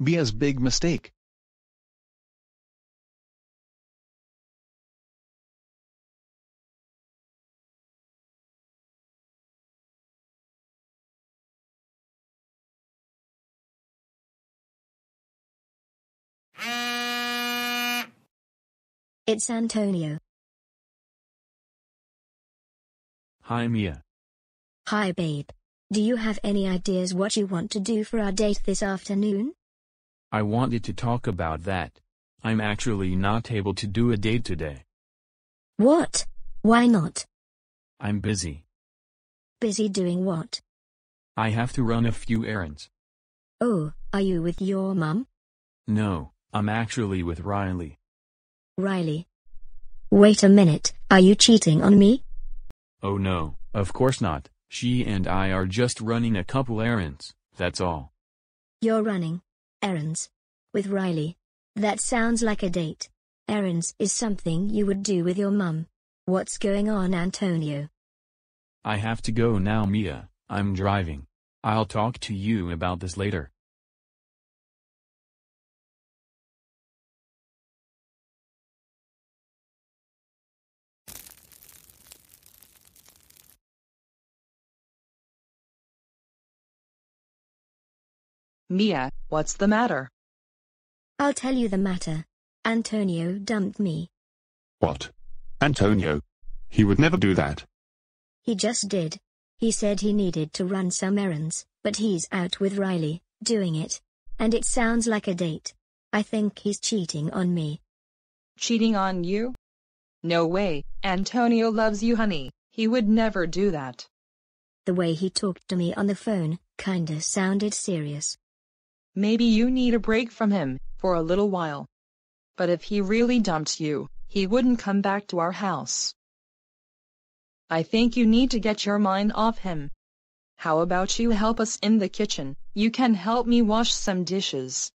Mia's big mistake. It's Antonio. Hi Mia. Hi babe. Do you have any ideas what you want to do for our date this afternoon? I wanted to talk about that. I'm actually not able to do a date today. What? Why not? I'm busy. Busy doing what? I have to run a few errands. Oh, are you with your mum? No, I'm actually with Riley. Riley. Wait a minute, are you cheating on me? Oh no, of course not. She and I are just running a couple errands, that's all. You're running errands with Riley. That sounds like a date. Errands is something you would do with your mum. What's going on, Antonio? I have to go now Mia, I'm driving. I'll talk to you about this later. Mia, what's the matter? I'll tell you the matter. Antonio dumped me. What? Antonio? He would never do that. He just did. He said he needed to run some errands, but he's out with Riley, doing it. And it sounds like a date. I think he's cheating on me. Cheating on you? No way, Antonio loves you honey, he would never do that. The way he talked to me on the phone, kinda sounded serious. Maybe you need a break from him, for a little while. But if he really dumped you, he wouldn't come back to our house. I think you need to get your mind off him. How about you help us in the kitchen? You can help me wash some dishes.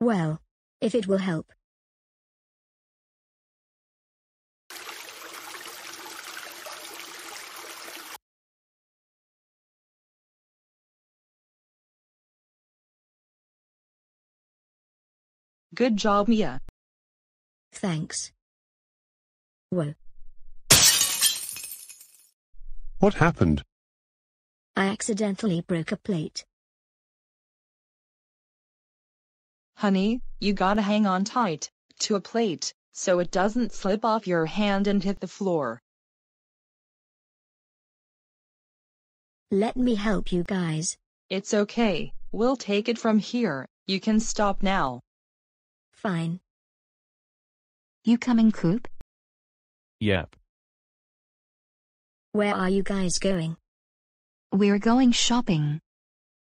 Well, if it will help. Good job, Mia. Thanks. Whoa. What happened? I accidentally broke a plate. Honey, you gotta hang on tight to a plate so it doesn't slip off your hand and hit the floor. Let me help you guys. It's okay, we'll take it from here. You can stop now. Fine. You coming, Coop? Yep. Where are you guys going? We're going shopping.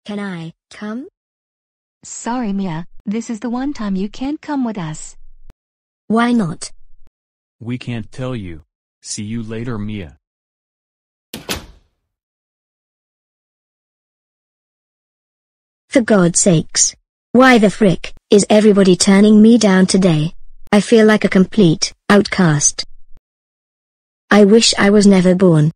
Can I come? Sorry, Mia, this is the one time you can't come with us. Why not? We can't tell you. See you later Mia. For God's sakes. Why the frick is everybody turning me down today? I feel like a complete outcast. I wish I was never born.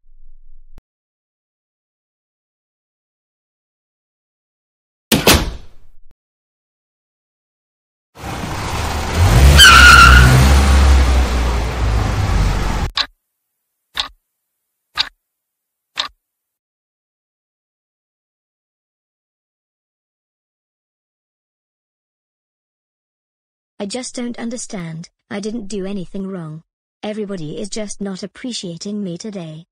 I just don't understand. I didn't do anything wrong. Everybody is just not appreciating me today.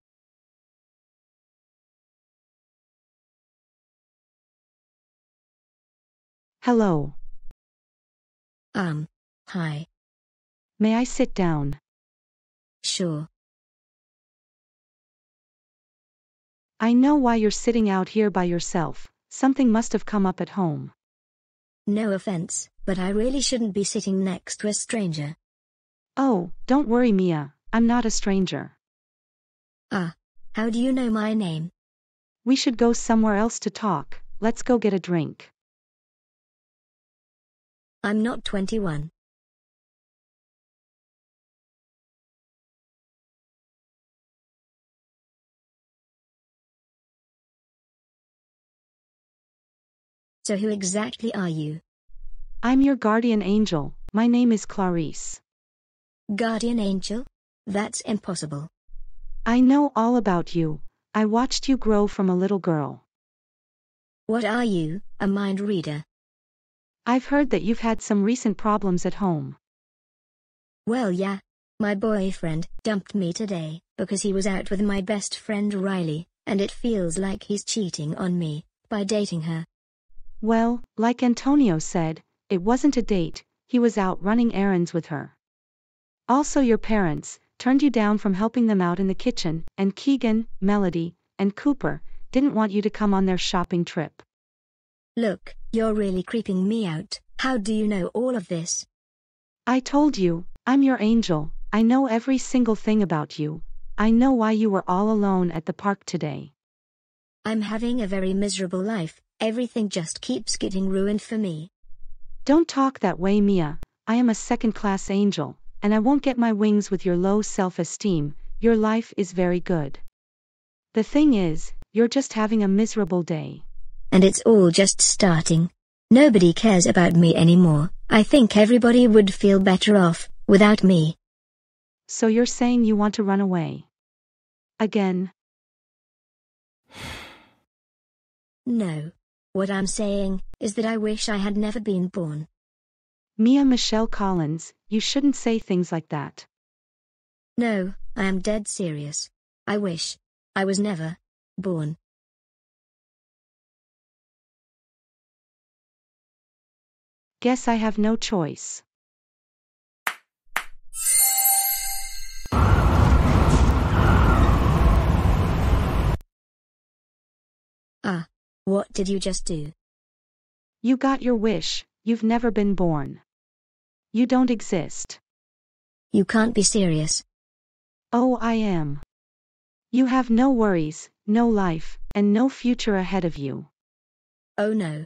Hello. Um, hi. May I sit down? Sure. I know why you're sitting out here by yourself. Something must have come up at home. No offense, but I really shouldn't be sitting next to a stranger. Oh, don't worry, Mia. I'm not a stranger. Ah, how do you know my name? We should go somewhere else to talk. Let's go get a drink. I'm not 21. So who exactly are you? I'm your guardian angel, my name is Clarice. Guardian angel? That's impossible. I know all about you, I watched you grow from a little girl. What are you, a mind reader? I've heard that you've had some recent problems at home. Well, yeah. My boyfriend dumped me today because he was out with my best friend Riley, and it feels like he's cheating on me by dating her. Well, like Antonio said, it wasn't a date, he was out running errands with her. Also, your parents turned you down from helping them out in the kitchen, and Keegan, Melody, and Cooper didn't want you to come on their shopping trip. Look, you're really creeping me out. How do you know all of this? I told you, I'm your angel, I know every single thing about you. I know why you were all alone at the park today. I'm having a very miserable life, everything just keeps getting ruined for me. Don't talk that way, Mia. I am a second class angel, and I won't get my wings with your low self esteem. Your life is very good. The thing is, you're just having a miserable day. And it's all just starting. Nobody cares about me anymore. I think everybody would feel better off without me. So you're saying you want to run away? Again. No. What I'm saying is that I wish I had never been born. Mia Michelle Collins, you shouldn't say things like that. No, I am dead serious. I wish I was never born. Guess I have no choice. Ah. What did you just do? You got your wish, you've never been born. You don't exist. You can't be serious. Oh, I am. You have no worries, no life, and no future ahead of you. Oh no.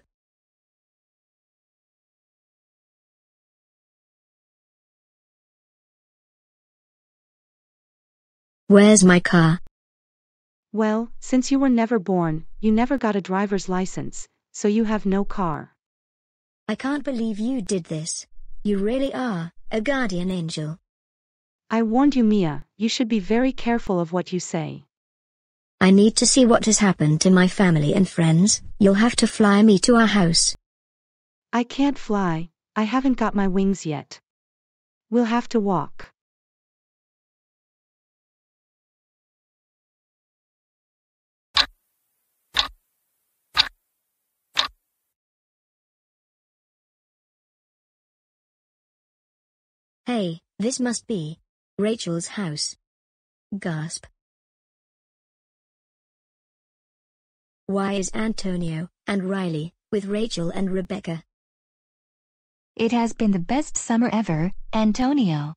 Where's my car? Well, since you were never born, you never got a driver's license, so you have no car. I can't believe you did this. You really are a guardian angel. I warned you, Mia, you should be very careful of what you say. I need to see what has happened to my family and friends. You'll have to fly me to our house. I can't fly, I haven't got my wings yet. We'll have to walk. Hey, this must be Rachel's house. Gasp. Why is Antonio and Riley with Rachel and Rebecca? It has been the best summer ever, Antonio.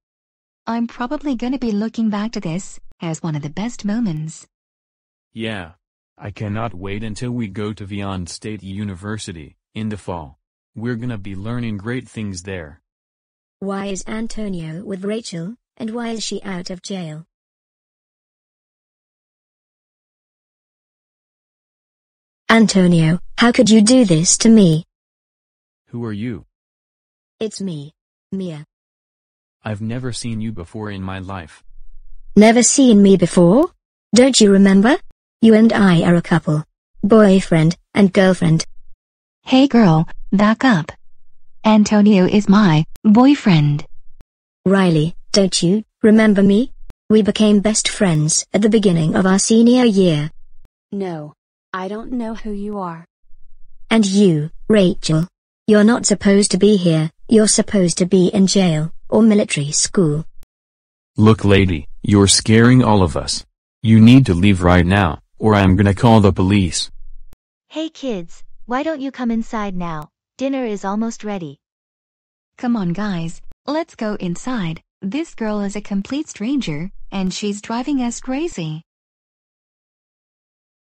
I'm probably gonna be looking back to this as one of the best moments. Yeah. I cannot wait until we go to Vion State University, in the fall. We're gonna be learning great things there. Why is Antonio with Rachel, and why is she out of jail? Antonio, how could you do this to me? Who are you? It's me, Mia. I've never seen you before in my life. Never seen me before? Don't you remember? You and I are a couple. Boyfriend and girlfriend. Hey girl, back up. Antonio is my boyfriend. Riley, don't you remember me? We became best friends at the beginning of our senior year. No. I don't know who you are. And you, Rachel. You're not supposed to be here, you're supposed to be in jail, or military school. Look lady, you're scaring all of us. You need to leave right now, or I'm gonna call the police. Hey kids, why don't you come inside now? Dinner is almost ready. Come on guys, let's go inside. This girl is a complete stranger, and she's driving us crazy.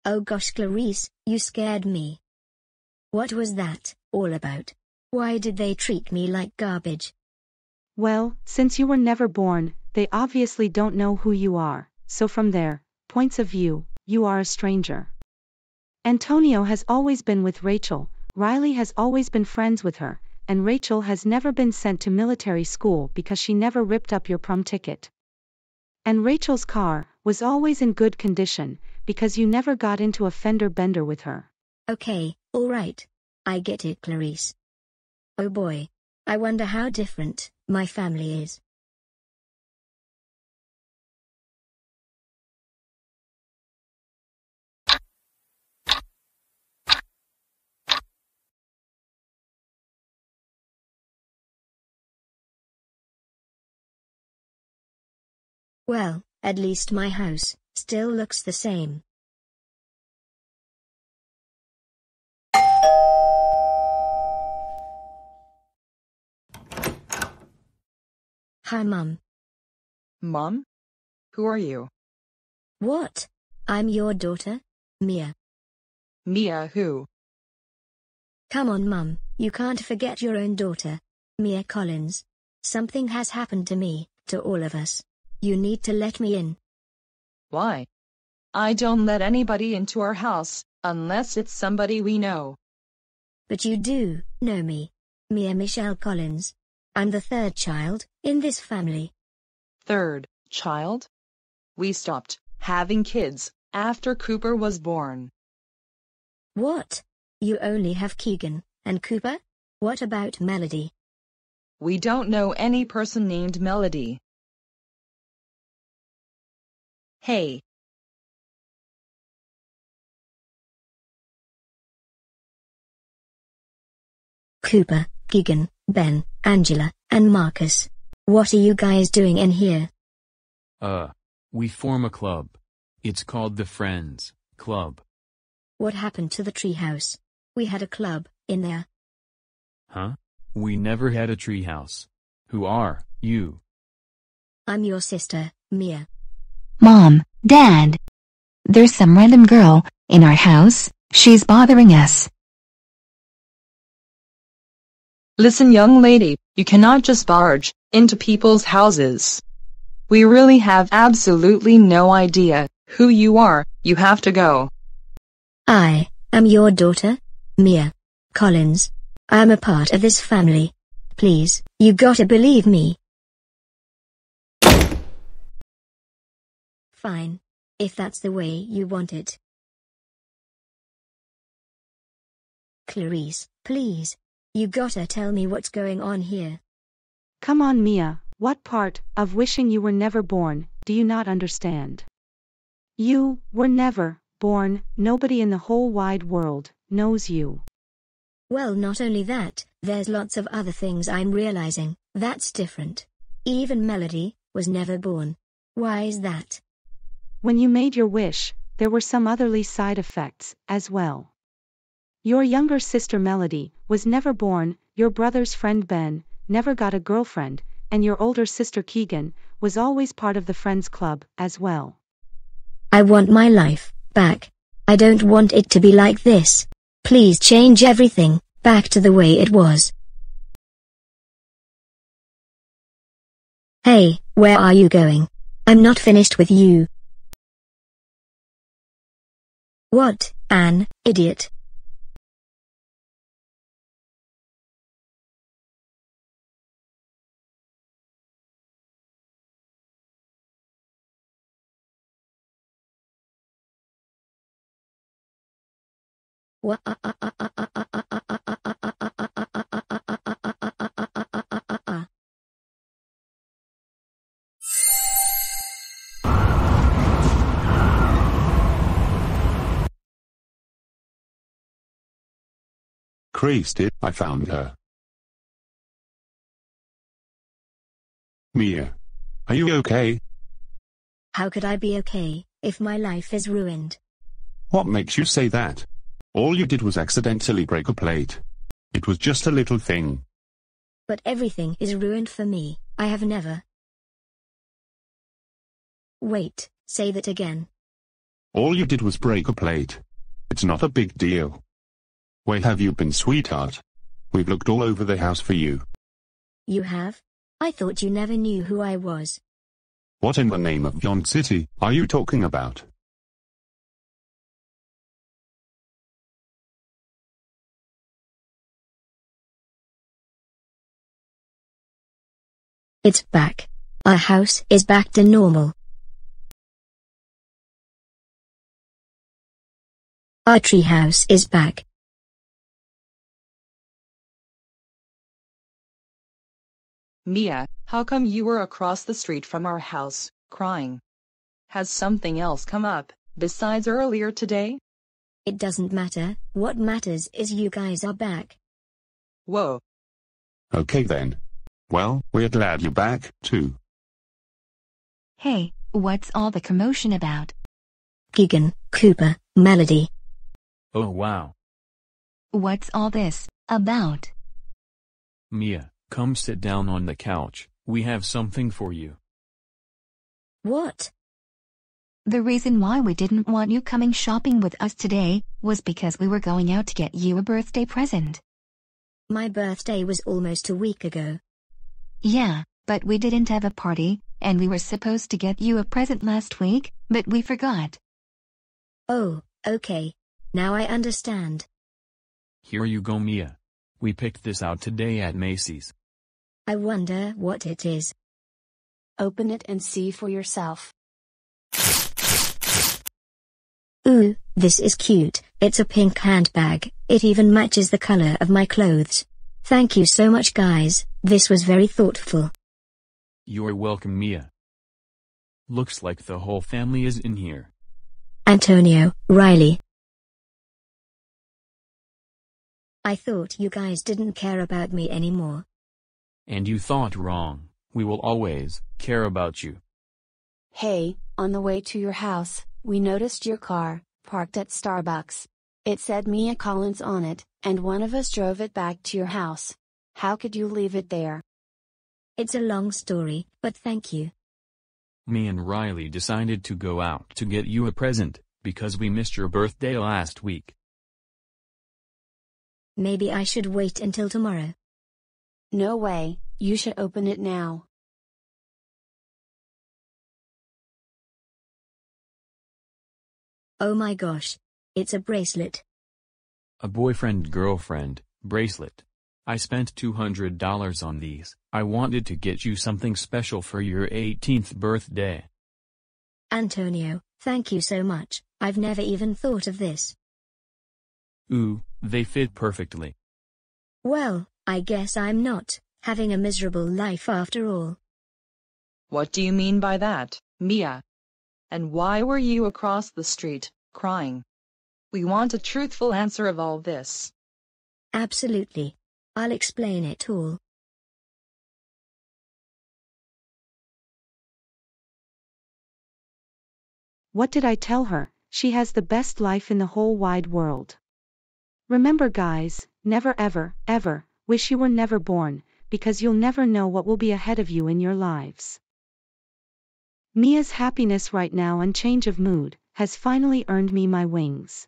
Oh gosh, Clarice, you scared me. What was that all about? Why did they treat me like garbage? Well, since you were never born, they obviously don't know who you are, so from their points of view, you are a stranger. Antonio has always been with Rachel, Riley has always been friends with her, and Rachel has never been sent to military school because she never ripped up your prom ticket. And Rachel's car was always in good condition because you never got into a fender bender with her. Okay, alright. I get it, Clarice. Oh boy. I wonder how different my family is. Well, at least my house still looks the same. Hi, Mum. Mom? Who are you? What? I'm your daughter, Mia. Mia who? Come on, Mum, you can't forget your own daughter, Mia Collins. Something has happened to me, to all of us. You need to let me in. Why? I don't let anybody into our house, unless it's somebody we know. But you do know me, Mia Michelle Collins. I'm the third child in this family. Third, child? We stopped having kids after Cooper was born. What? You only have Keegan and Cooper? What about Melody? We don't know any person named Melody. Hey, Cooper, Keegan, Ben, Angela, and Marcus. What are you guys doing in here? Uh, we form a club. It's called the Friends Club. What happened to the treehouse? We had a club in there. Huh? We never had a treehouse. Who are you? I'm your sister, Mia. Mom, Dad. There's some random girl in our house. She's bothering us. listen young lady, you cannot just barge into people's houses. We really have absolutely no idea who you are, you have to go. I am your daughter, Mia Collins. I am a part of this family. Please, you gotta believe me. Fine. If that's the way you want it. Clarice, please. You gotta tell me what's going on here. Come on, Mia, what part of wishing you were never born do you not understand? You were never born, nobody in the whole wide world knows you. Well, not only that, there's lots of other things I'm realizing, that's different. Even Melody was never born. Why is that? When you made your wish, there were some otherly side effects as well. Your younger sister Melody was never born, your brother's friend Ben never got a girlfriend, and your older sister Keegan was always part of the Friends Club as well. I want my life back. I don't want it to be like this. Please change everything back to the way it was. Hey, where are you going? I'm not finished with you. What, an idiot. Creased it, I found her. Mia. Are you okay? How could I be okay if my life is ruined? What makes you say that? All you did was accidentally break a plate. It was just a little thing. But everything is ruined for me. I have never. Wait, say that again. All you did was break a plate. It's not a big deal. Where have you been, sweetheart? We've looked all over the house for you. You have? I thought you never knew who I was. What in the name of Yon City are you talking about? It's back. Our house is back to normal. Our treehouse is back. Mia, how come you were across the street from our house, crying? Has something else come up, besides earlier today? It doesn't matter, what matters is you guys are back. Whoa, Okay then. Well, we're glad you're back, too. Hey, what's all the commotion about? Keegan, Cooper, Melody. Oh wow. What's all this about? Mia, come sit down on the couch, we have something for you. What? The reason why we didn't want you coming shopping with us today was because we were going out to get you a birthday present. My birthday was almost a week ago. Yeah, but we didn't have a party, and we were supposed to get you a present last week, but we forgot. Oh, okay. Now I understand. Here you go Mia. We picked this out today at Macy's. I wonder what it is. Open it and see for yourself. Ooh, this is cute. It's a pink handbag. It even matches the color of my clothes. Thank you so much guys, this was very thoughtful. You're welcome Mia. Looks like the whole family is in here. Antonio, Riley. I thought you guys didn't care about me anymore. And you thought wrong, we will always care about you. Hey, on the way to your house, we noticed your car, parked at Starbucks. It said Mia Collins on it, and one of us drove it back to your house. How could you leave it there? It's a long story, but thank you. Me and Riley decided to go out to get you a present, because we missed your birthday last week. Maybe I should wait until tomorrow. No way, you should open it now. Oh my gosh. It's a bracelet. A boyfriend-girlfriend, bracelet. I spent $200 on these. I wanted to get you something special for your 18th birthday. Antonio, thank you so much. I've never even thought of this. Ooh, they fit perfectly. Well, I guess I'm not having a miserable life after all. what do you mean by that, Mia? And why were you across the street, crying? We want a truthful answer of all this. Absolutely. I'll explain it all. What did I tell her? She has the best life in the whole wide world. Remember guys, never ever, ever, wish you were never born, because you'll never know what will be ahead of you in your lives. Mia's happiness right now and change of mood, has finally earned me my wings.